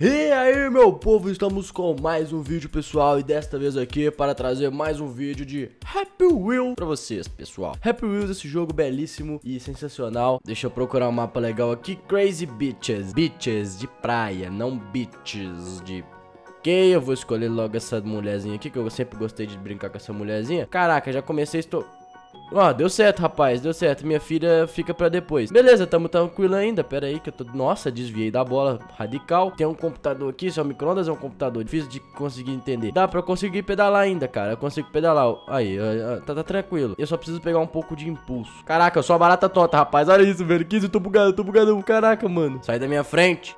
E aí meu povo, estamos com mais um vídeo pessoal e desta vez aqui para trazer mais um vídeo de Happy Wheels pra vocês pessoal. Happy Wheels, esse jogo belíssimo e sensacional. Deixa eu procurar um mapa legal aqui. Crazy Beaches, beaches de praia, não beaches de Ok, eu vou escolher logo essa mulherzinha aqui Que eu sempre gostei de brincar com essa mulherzinha. Caraca, já comecei, estou... Ó, deu certo, rapaz, deu certo. Minha filha fica pra depois. Beleza, tamo tranquilo ainda. Pera aí que eu tô... Nossa, desviei da bola radical. Tem um computador aqui, se é micro-ondas é um computador. Difícil de conseguir entender. Dá pra conseguir pedalar ainda, cara. Eu consigo pedalar. Aí, tá, tá tranquilo. Eu só preciso pegar um pouco de impulso. Caraca, eu sou a barata tonta, rapaz. Olha isso, velho. Que isso, eu tô bugado, eu tô bugado. Caraca, mano. Sai da minha frente.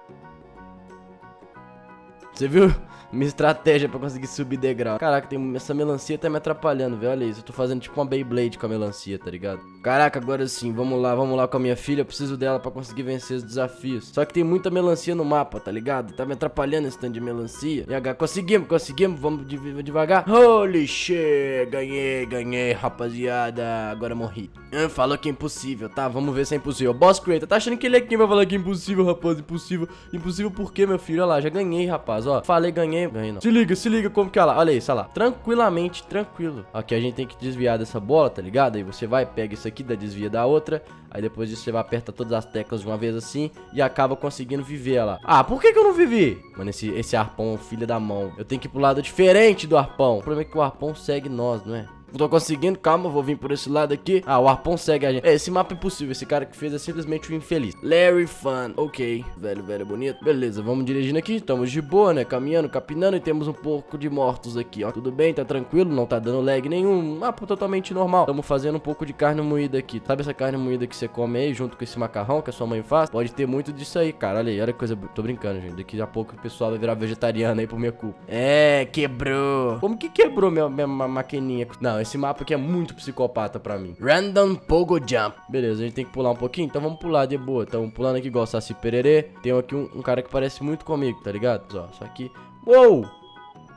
Você viu? minha estratégia pra conseguir subir degrau. Caraca, tem, essa melancia tá me atrapalhando, velho. Olha isso, eu tô fazendo tipo uma Beyblade com a melancia, tá ligado? Caraca, agora sim, vamos lá, vamos lá com a minha filha. Eu preciso dela pra conseguir vencer os desafios. Só que tem muita melancia no mapa, tá ligado? Tá me atrapalhando esse tanto de melancia. E H, conseguimos, conseguimos, vamos devagar. Holy shit, ganhei, ganhei, rapaziada. Agora morri. Ah, falou que é impossível, tá? Vamos ver se é impossível. Boss Creator, tá achando que ele é quem vai falar que é impossível, rapaz? Impossível. Impossível por quê, meu filho? Olha lá, já ganhei, rapaz, ó. Falei, ganhei ganhei, não. Se liga, se liga como que é lá. Olha isso, olha lá. Tranquilamente, tranquilo. Aqui a gente tem que desviar dessa bola, tá ligado? Aí você vai, pega isso aqui, dá desvia da outra. Aí depois disso você vai apertar todas as teclas de uma vez assim e acaba conseguindo viver lá. Ah, por que, que eu não vivi? Mano, esse, esse arpão, filho da mão. Eu tenho que ir pro lado diferente do arpão. O problema é que o arpão segue nós, não é? Tô conseguindo, calma, vou vir por esse lado aqui. Ah, o Arpon segue a gente. É, esse mapa é impossível, esse cara que fez é simplesmente um infeliz. Larry Fun, ok. Velho, velho, bonito. Beleza, vamos dirigindo aqui, estamos de boa, né? Caminhando, capinando e temos um pouco de mortos aqui, ó. Tudo bem, tá tranquilo, não tá dando lag nenhum. Mapa totalmente normal. Estamos fazendo um pouco de carne moída aqui. Sabe essa carne moída que você come aí, junto com esse macarrão que a sua mãe faz? Pode ter muito disso aí, cara. Olha aí, olha que coisa... Tô brincando, gente. Daqui a pouco o pessoal vai virar vegetariano aí por minha culpa. É, quebrou. Como que quebrou minha, minha maquininha? Não, esse mapa aqui é muito psicopata pra mim. Random Pogo Jump. Beleza, a gente tem que pular um pouquinho, então vamos pular de boa. Estamos pulando aqui igual Saci Pererê. Tem aqui um, um, cara que parece muito comigo, tá ligado? Ó, só que... Uou!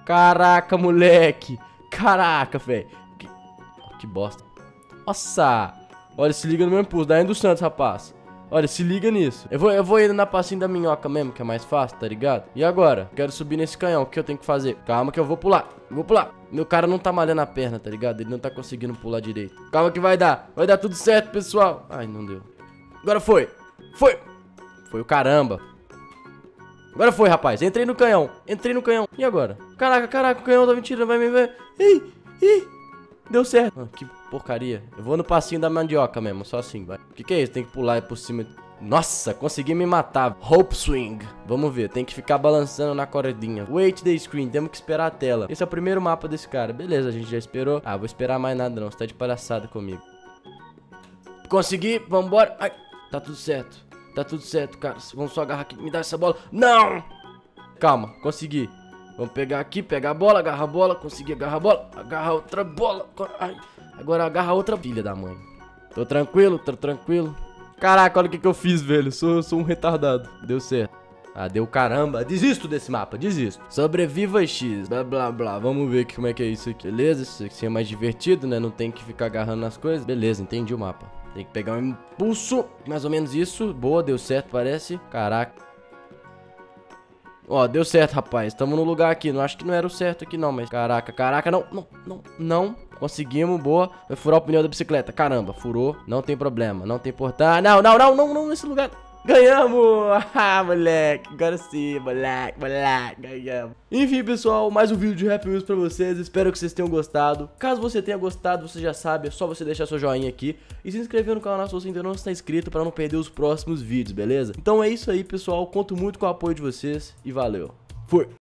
Caraca, moleque! Caraca, velho! Que... que bosta. Nossa! Olha, se liga no meu impulso. Da do Santos, rapaz. Olha, se liga nisso. Eu vou, eu vou indo na passinha da minhoca mesmo, que é mais fácil, tá ligado? E agora? Quero subir nesse canhão. O que eu tenho que fazer? Calma que eu vou pular. vou pular. Meu cara não tá malhando a perna, tá ligado? Ele não tá conseguindo pular direito. Calma que vai dar. Vai dar tudo certo, pessoal. Ai, não deu. Agora foi. Foi. Foi o caramba. Agora foi, rapaz. Entrei no canhão. Entrei no canhão. E agora? Caraca, caraca, o canhão tá mentira. Vai me ver. Ih, ih. Deu certo. Ah, que porcaria. Eu vou no passinho da mandioca mesmo, só assim, vai. O que, que é isso? Tem que pular por cima. Nossa, consegui me matar. Hope Swing. Vamos ver, tem que ficar balançando na cordinha. Wait the screen, temos que esperar a tela. Esse é o primeiro mapa desse cara. Beleza, a gente já esperou. Ah, vou esperar mais nada não, você tá de palhaçada comigo. Consegui, vambora. Ai, tá tudo certo. Tá tudo certo, cara. Vamos só agarrar aqui. Me dá essa bola. Não! Calma, consegui. Vamos pegar aqui, pegar a bola, agarra a bola, conseguir agarrar a bola, agarra outra bola. Ai, agora agarra outra filha da mãe. Tô tranquilo, tô tranquilo. Caraca, olha o que, que eu fiz, velho. Sou, sou um retardado. Deu certo. Ah, deu caramba. Desisto desse mapa, desisto. Sobreviva X, blá blá blá. Vamos ver como é que é isso aqui. Beleza, isso aqui é mais divertido, né? Não tem que ficar agarrando nas coisas. Beleza, entendi o mapa. Tem que pegar um impulso. Mais ou menos isso. Boa, deu certo, parece. Caraca. Ó, deu certo, rapaz. Tamo no lugar aqui. Não acho que não era o certo aqui, não. Mas, caraca, caraca. Não, não, não, não. Conseguimos, boa. Vai furar o pneu da bicicleta. Caramba, furou. Não tem problema. Não tem importância. Não, não, não, não, não, nesse lugar. Ganhamos! Ah, moleque, agora sim, moleque, moleque, ganhamos. Enfim, pessoal, mais um vídeo de Happy Wheels pra vocês. Espero que vocês tenham gostado. Caso você tenha gostado, você já sabe, é só você deixar seu joinha aqui e se inscrever no canal se você ainda não está inscrito para não perder os próximos vídeos, beleza? Então é isso aí, pessoal. Conto muito com o apoio de vocês e valeu. Fui!